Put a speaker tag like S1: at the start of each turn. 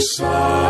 S1: side.